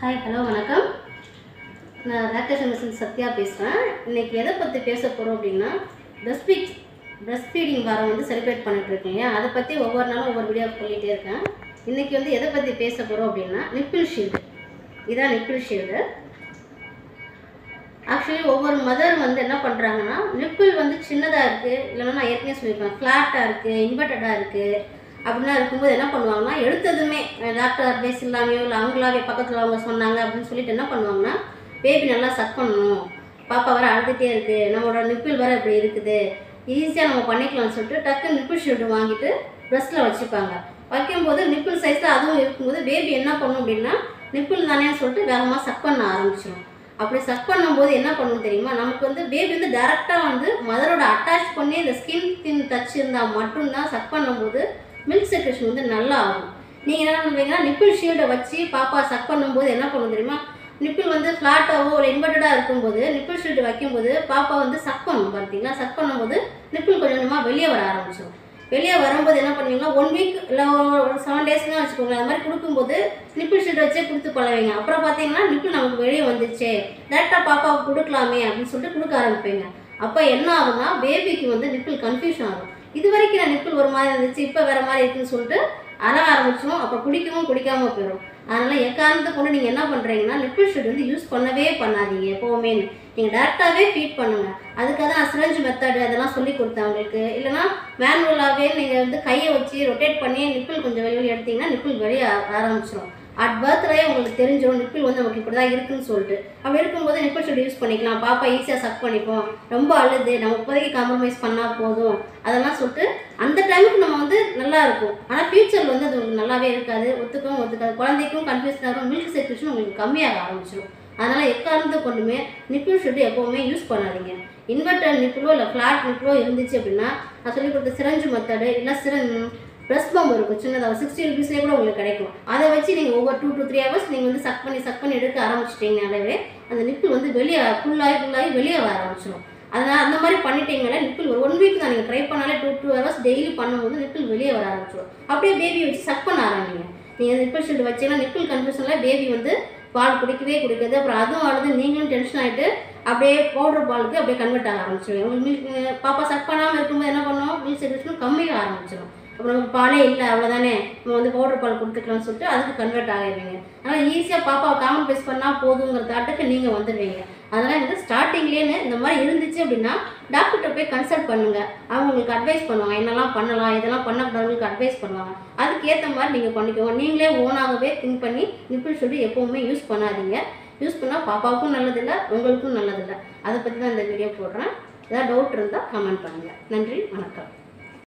Hi hello வணக்கம். நான் lactation mission Sathya பேசுகிறேன் இன்னைக்கு எதை பற்றி பேச போகிறோம் அப்படின்னா பிரஸ்ட் பீட் பிரஸ்ட் ஃபீடிங் வாரம் வந்து செலிப்ரேட் பண்ணிட்டு இருக்கீங்க அதை பற்றி ஒவ்வொரு நாளும் ஒவ்வொரு வீடியோ சொல்லிகிட்டே இருக்கேன். இன்னைக்கு வந்து எதை பற்றி பேச போகிறோம் அப்படின்னா நிப்பிள் ஷீல்டு இதான் நிப்பிள் ஷீல்டு ஆக்சுவலி ஒவ்வொரு மதர் வந்து என்ன பண்ணுறாங்கன்னா நிப்பிள் வந்து சின்னதாக இருக்குது இல்லைன்னா நான் ஏற்கனவே சொல்லியிருப்பேன். ஃப்ளாட்டாக இருக்குது இன்வெர்டடாக இருக்குது அப்படிலாம் இருக்கும்போது என்ன பண்ணுவாங்கன்னா எடுத்ததுமே டாக்டர் அட்வைஸ் இல்லாமையோ இல்லை அவங்களாவே பக்கத்தில் அவங்க சொன்னாங்க அப்படின்னு சொல்லிட்டு என்ன பண்ணுவாங்கன்னா பேபி நல்லா சக் பண்ணணும். பாப்பா வர அழுதுகிட்டே இருக்குது நம்மளோட நிப்பிள் வர இப்படி இருக்குது. ஈஸியாக நம்ம பண்ணிக்கலாம்னு சொல்லிட்டு டக்கு நிப்பிள் ஷீல்டு வாங்கிட்டு ப்ரெஸ்ட்டில் வச்சுப்பாங்க. வைக்கும்போது நிப்பிள் சைஸில் அதுவும் இருக்கும்போது பேபி என்ன பண்ணும் அப்படின்னா நிப்பிள் தானே சொல்லிட்டு வேகமாக சக் பண்ண ஆரம்பிச்சிடும் அப்படி சக் பண்ணும்போது என்ன பண்ணும் தெரியுமா? நமக்கு வந்து பேபி வந்து டேரெக்டாக வந்து மதரோட அட்டாச் பண்ணி இந்த ஸ்கின் தின் டச் இருந்தால் மட்டும்தான் சக் பண்ணும்போது மில்க் செக்ரேஷன் வந்து நல்லா ஆகும். நீங்கள் என்ன பண்ணுவீங்கன்னா நிப்பிள் ஷீல்டை வச்சு பாப்பா சக் பண்ணும்போது என்ன பண்ணும் தெரியுமா? நிப்பிள் வந்து ஃப்ளாட்டாகவோ ஒரு இன்வெர்டடாக இருக்கும்போது நிப்பிள் ஷீல்டு வைக்கும்போது பாப்பா வந்து சக் பண்ணும் பார்த்தீங்களா சக் பண்ணும்போது நிப்பிள் கொஞ்சம் கொஞ்சமாக வெளியே வர ஆரம்பிச்சிடும் வெளியே வரும்போது என்ன பண்ணுவீங்கன்னா ஒன் வீக் இல்லை ஒரு செவன் டேஸ் தான் வச்சுக்கோங்க அது மாதிரி கொடுக்கும்போது நிப்பிள் ஷீட் வச்சே கொடுத்து பழவீங்க அப்புறம் பார்த்தீங்கன்னா நிப்பிள் நமக்கு வெளியே வந்துச்சு டேரெக்டாக பாப்பாவுக்கு கொடுக்கலாமே அப்படின்னு சொல்லிட்டு கொடுக்க ஆரம்பிப்பீங்க. அப்போ என்ன ஆகும்னா பேபிக்கு வந்து நிப்பிள் கன்ஃபியூஷன் ஆகும். இது வரைக்கும் நான் நிப்பிள் ஒரு மாதிரி இருந்துச்சு இப்போ வேறு மாதிரி இருக்குன்னு சொல்லிட்டு அழ ஆரம்பிச்சிடும் அப்போ குடிக்கவும் குடிக்காமல் போயிடும் அதனால் எக்காரணத்தை கொண்டு நீங்கள் என்ன பண்ணுறீங்கன்னா நிப்பிள் ஷீட் வந்து யூஸ் பண்ணவே பண்ணாதீங்க எப்போவுமே. நீங்கள் டேரெக்டாகவே ஃபீட் பண்ணுங்கள் அதுக்காக தான் நான் சிரஞ்சு மெத்தடு அதெல்லாம் சொல்லி கொடுத்தேன் உங்களுக்கு இல்லைனா மேனுவலாகவே நீங்கள் வந்து கையை வச்சு ரொட்டேட் பண்ணி நிப்பிள் கொஞ்சம் வெளியே எடுத்தீங்கன்னா நிப்பிள் வெளியே ஆரம்பிச்சிடும் அட் பர்த்லேயே உங்களுக்கு தெரிஞ்சிடும் நிப்பிள் வந்து நமக்கு இப்படி தான் இருக்குன்னு சொல்லிட்டு. அப்படி இருக்கும்போது நிப்பிள் ஷூட் யூஸ் பண்ணிக்கலாம். பாப்பா ஈஸியாக சக் பண்ணிப்போம் ரொம்ப அழுது. நம்ம இப்போதைக்கு காம்ப்ரமைஸ் பண்ணால் போதும். அதெல்லாம் சொல்லிட்டு அந்த டைமுக்கு நம்ம வந்து நல்லா இருக்கும். ஆனால் ஃபியூச்சரில் வந்து அது உங்களுக்கு நல்லாவே இருக்காது. ஒத்துக்கவும் ஒத்துக்காது. குழந்தைக்கும் கன்ஃபியூஸ் ஆகும். மில்க் செக்ரேஷன் உங்களுக்கு கம்மியாக ஆரம்பிச்சிடும் அதனால் எக்காரணத்தை கொண்டுமே நிப்பிள் ஷெட்டு எப்போவுமே யூஸ் பண்ணாதீங்க. இன்வெர்டர் நிப்பிளோ இல்லை ஃப்ளாட் நிப்பிளோ இருந்துச்சு அப்படின்னா நான் சொல்லி கொடுத்த சிரஞ்சு மெத்தடு இல்லை சிரஞ்சு ப்ரெஸ் பம்ப் இருக்கும். சின்னதாக சிக்ஸ்டி ருபீஸ்லேயே கூட உங்களுக்கு கிடைக்கும். அதை வச்சு நீங்கள் ஒவ்வொரு டூ டூ த்ரீ ஹவர்ஸ் நீங்கள் வந்து சக் பண்ணி சக் பண்ணி எடுக்க ஆரம்பிச்சிட்டிங்கனாலே அந்த நிப்பிள் வந்து வெளியே ஃபுல்லாகி ஃபுல்லாகி வெளியே வர ஆரம்பிச்சிடும் அதனால் அந்த மாதிரி பண்ணிட்டீங்கன்னா நிப்பிள் ஒரு ஒன் வீக் தான். நீங்கள் ட்ரை பண்ணாலே டூ டூ ஹவர்ஸ் டெய்லி பண்ணும்போது நிப்பிள் வெளியே வர ஆரம்பிச்சிடும் அப்படியே பேபி வச்சு சக் பண்ண ஆரம்பிங்க. நீங்கள் நிப்பிள் ஷீல்டு வச்சீங்கன்னா நிப்பிள் கன்ஃபியூஷனில் பேபி வந்து பால் குடிக்கவே குடிக்காது. அப்புறம் அதுவும் அழுது நீங்களும் டென்ஷன் ஆகிட்டு அப்படியே பவுடர் பாலுக்கு அப்படியே கன்வெர்ட் ஆக ஆரம்பிச்சிடும் உங்களுக்கு மில்க் பாப்பா சக் பண்ணாமல் இருக்கும்போது என்ன பண்ணுவோம் மில்க் செக்ரேஷனும் கம்மியாக ஆரம்பிச்சிடும் அப்புறம் நமக்கு பாலே இல்லை அவ்வளோதானே நம்ம வந்து பவுடர் பால் கொடுத்துக்கலாம்னு சொல்லிட்டு அதுக்கு கன்வெர்ட் ஆகிடுவீங்க. அதனால் ஈஸியாக பாப்பாவை காம்ப்ரமைஸ் பண்ணால் போதுங்கிற தாட்டுக்கு நீங்கள் வந்துடுவீங்க. அதனால் வந்து ஸ்டார்டிங்லேயே இந்த மாதிரி இருந்துச்சு அப்படின்னா டாக்டர்கிட்ட போய் கன்சல்ட் பண்ணுங்க. அவங்க உங்களுக்கு அட்வைஸ் பண்ணுவாங்க. என்னெல்லாம் பண்ணலாம் இதெல்லாம் பண்ணக்கூடாதுங்களுக்கு அட்வைஸ் பண்ணுவாங்க. அதுக்கேற்ற மாதிரி நீங்கள் பண்ணிக்கோங்க. நீங்களே ஓனாகவே திங்க் பண்ணி நிப்பிள் சொல்லி எப்போவுமே யூஸ் பண்ணாதீங்க. யூஸ் பண்ணால் பாப்பாவுக்கும் நல்லதில்லை உங்களுக்கும் நல்லதில்லை. அதை பற்றி தான் இந்த வீடியோ போடுறேன். ஏதாவது டவுட் இருந்தால் கமெண்ட் பண்ணுங்கள் நன்றி வணக்கம்.